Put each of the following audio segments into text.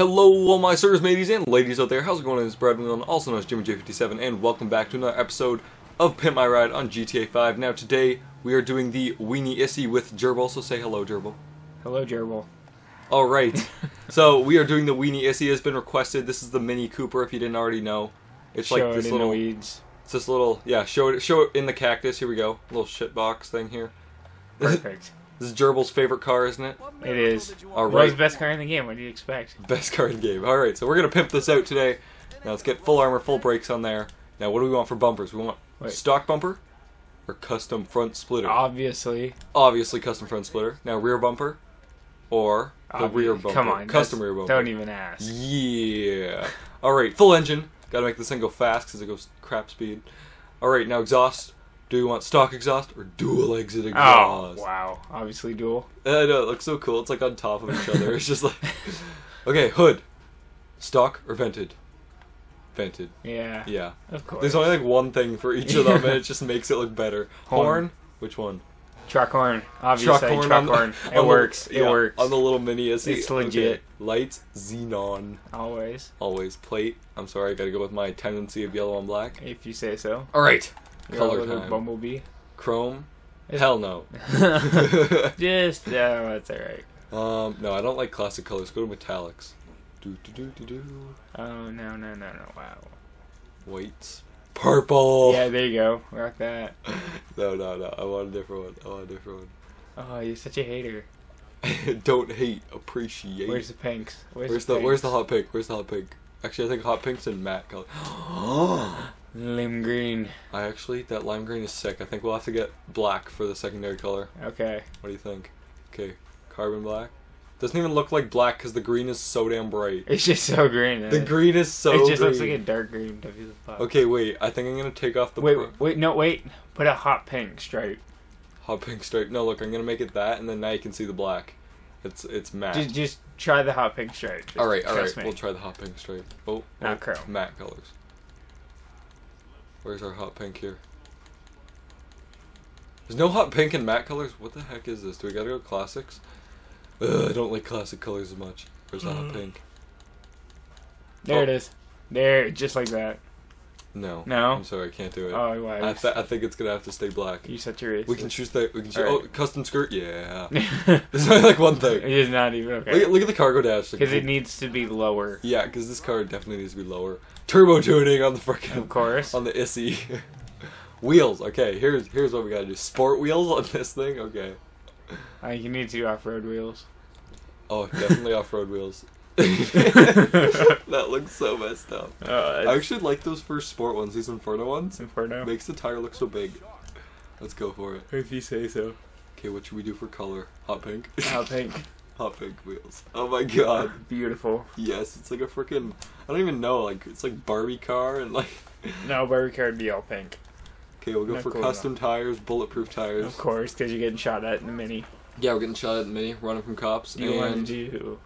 Hello, all my sirs, mateys, and ladies out there. How's it going? It's Brad Whelan, also known as Jimmy J57, and welcome back to another episode of Pimp My Ride on GTA 5. Now, today we are doing the Weeny Issi with Gerbil. So say hello, Gerbil. Hello, Gerbil. All right. so we are doing the Weeny Issi. It has been requested. This is the Mini Cooper. If you didn't already know, it's Show like this in little. the weeds. It's this little. Yeah, show it. Show it in the cactus. Here we go. Little shit box thing here. Perfect. This is Gerbil's favorite car, isn't it? it is. All World's right. best car in the game. What do you expect? Best car in the game. All right, so we're gonna pimp this out today. Now let's get full armor, full brakes on there. Now, what do we want for bumpers? We want Wait. stock bumper or custom front splitter. Obviously. Obviously, custom front splitter. Now, rear bumper or the obvi- rear bumper. Come on. custom rear bumper. Don't even ask. Yeah. All right, full engine. Got to make this thing go fast because it goes crap speed. All right, now exhaust. Do you want stock exhaust or dual exit oh, exhaust? Oh, wow. Obviously dual. Uh, I know it looks so cool. It's like on top of each other. It's just like, okay, hood, stock or vented? Vented. Yeah. Yeah. Of course. There's only like one thing for each of them, and it just makes it look better. Horn. Horn. Which one? Truck horn. Obviously. Truck on the- horn. It the- works. It yeah, works. on the little mini. It's, It's legit. Lights, xenon. Always. Always plate. I'm sorry, I gotta go with my tendency of yellow and black. If you say so. All right. You're a Color time. bumblebee. Chrome. It's- Hell no. Just, no, that's alright. um, no, I don't like classic colors. Go to metallics. Do do do do do. Oh, no, no, no, no. Wow. Whites. Purple. Yeah, there you go. Rock that. No, no, no. I want a different one. I want a different one. Oh, you're such a hater. don't hate, appreciate. Where's the pinks? Where's the Where's the pinks? hot pink? Where's the hot pink? Actually, I think hot pink's in matte color. Lim green. I actually that lime green is sick. I think we'll have to get black for the secondary color. Okay. What do you think? Okay, carbon black. Doesn't even look like black because the green is so damn bright. It's just so green. The it? green is so. it just looks like a dark green. W the fuck. Okay, wait. I think I'm gonna take off the Wait, wait, no, wait. Put a hot pink stripe. hot pink stripe. No, look, I'm gonna make it that, and then now you can see the black. It's it's matte. Just, just try the hot pink stripe. Just all right, all right. me. We'll try the hot pink stripe. Oh, Not oh, chrome. matte colors. Where's our hot pink here? There's no hot pink and matte colors. What the heck is this? Do we gotta go classics? Ugh, I don't like classic colors as much. Where's the hot mm. pink? There Oh. it is. There, just like that. No. No? I'm sorry, I can't do it. Oh, wow. I, th- I think it's gonna have to stay black. you a racist. We can choose that. We can choose. Alright. Oh, custom skirt. Yeah. There's only like one thing. It is not even okay. Look, at- look at the cargo dash. like, Because it needs to be lower. Yeah, because this car definitely needs to be lower. Turbo tuning on the freaking Of course. on the Issi. wheels. Okay, here's here's what we gotta do. Sport wheels on this thing. Okay. Uh, you need to off-road wheels. Oh, definitely off-road wheels. that looks so messed up. Uh, I actually like those first sport ones. These Inferno ones Inferno. makes the tire look so big. Let's go for it. If you say so. Okay, what should we do for color? Hot pink. Hot pink. Hot pink wheels. Oh my god. Beautiful. Yes, it's like a freaking. I don't even know. Like it's like Barbie car and like. No, Barbie car would be all pink. Okay, we'll go Not for cool custom tires, bulletproof tires. Of course, because you're getting shot at in the mini. Yeah, we're getting shot at in the mini, running from cops, You want to do.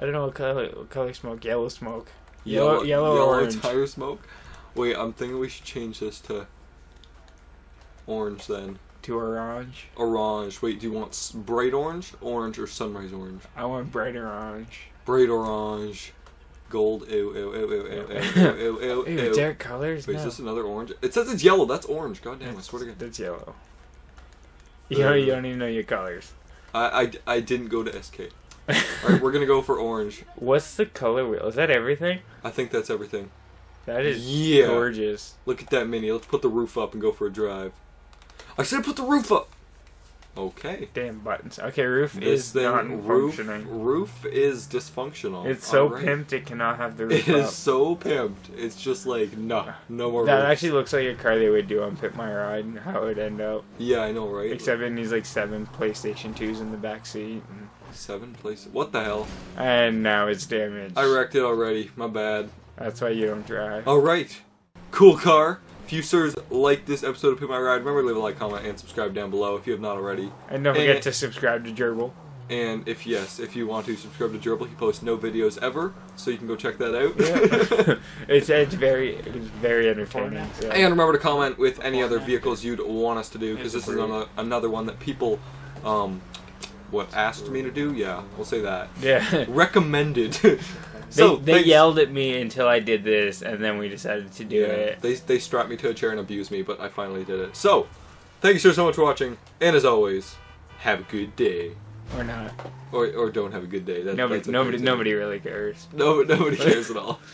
I don't know what color, what color smoke. Yellow smoke. Yellow- yellow or orange? tire smoke. Wait, I'm thinking we should change this to orange then. To orange. Orange. Wait, do you want bright orange, orange, or sunrise orange? I want bright orange. Bright orange, gold. Ew, ew, ew, ew, ew, ew, ew, ew, ew, Ew, dark colors? Wait, no. is this another orange? It says it's yellow. That's orange. God damn! I swear to God. That's yellow. You know, you don't even know your colors. I, I, I didn't go to SK. All right, we're gonna go for orange. What's the color wheel? Is that everything? I think that's everything. That is Yeah. gorgeous. Look at that mini. Let's put the roof up and go for a drive. I said put the roof up. Okay. Damn buttons. Okay, roof This is thing, not roof, functioning. roof is dysfunctional. It's so Alright. pimped it cannot have the roof It is so pimped. It's just like no, no more. That roofs. actually looks like a car they would do on Pimp My Ride and how it would end up. Yeah, I know, right? Except it needs like seven PlayStation 2s in the back seat. And, seven places. What the hell? and now it's damaged. I wrecked it already. My bad. That's why you don't drive. All right, cool car. If you sirs like this episode of Pimp My Ride, remember to leave a like, comment, and subscribe down below if you have not already. And don't forget Eh. to subscribe to Gerbil. And if yes, if you want to subscribe to Gerbil, he posts no videos ever, so you can go check that out. Yeah. it's it's very it's very entertaining. So. And remember to comment with any other vehicles you'd want us to do, because this is It's another, another one that people um, what asked me to do. Yeah, we'll say that. Yeah. Recommended. so they, they yelled at me until I did this, and then we decided to do yeah, it. They they strapped me to a chair and abused me, but I finally did it. So, thank you so so much for watching, and as always, have a good day. Or not. Or or don't have a good day. That, nobody nobody nobody really cares. No nobody cares at all.